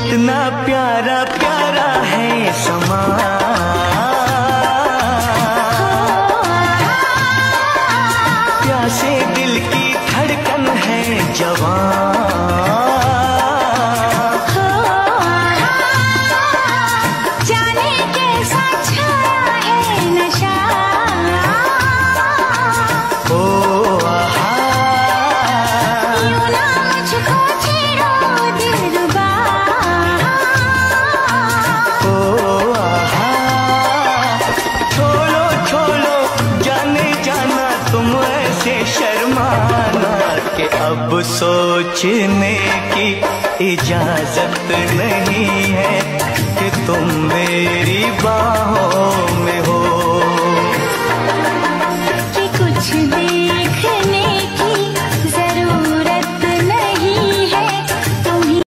कितना प्यारा प्यारा है समा। प्यासे दिल की धड़कन है ऐसे शर्माना कि अब सोचने की इजाज़त नहीं हो।